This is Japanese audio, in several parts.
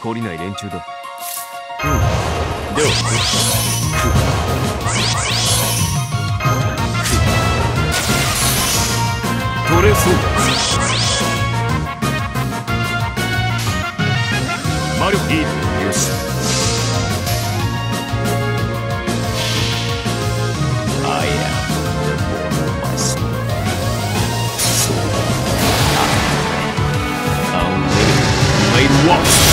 懲りない連中だうんでは魔力いいよし what?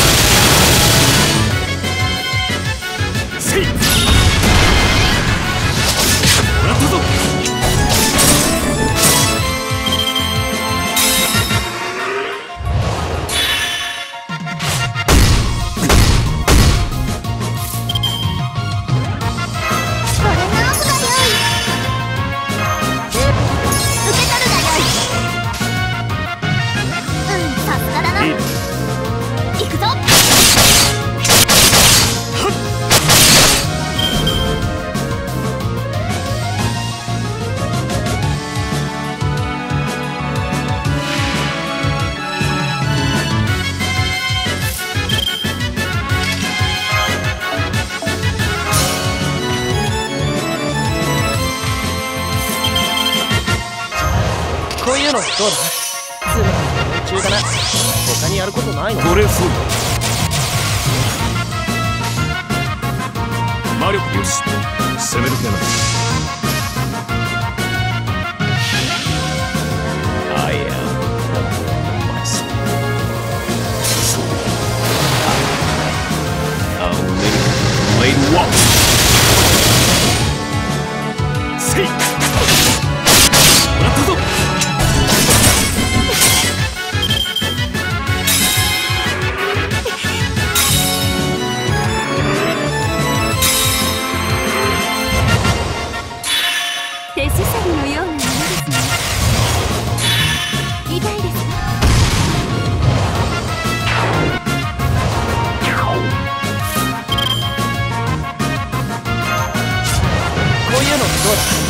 こういうのどうだ？つまり中だな。他にやることないのこれそうだ魔力よし。攻める気ない Good.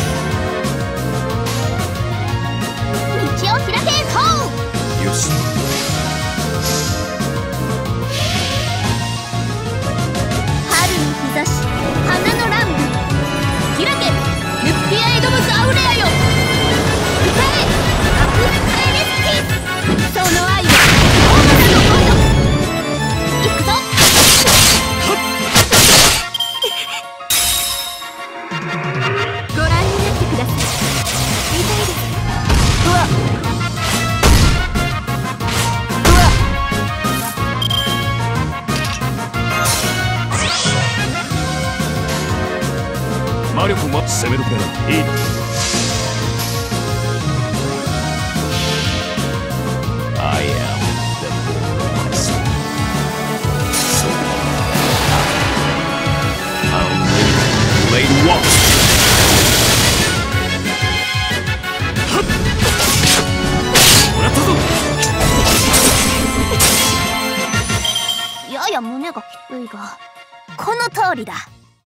攻めるから。いい。やや胸が低いがこの通りだ。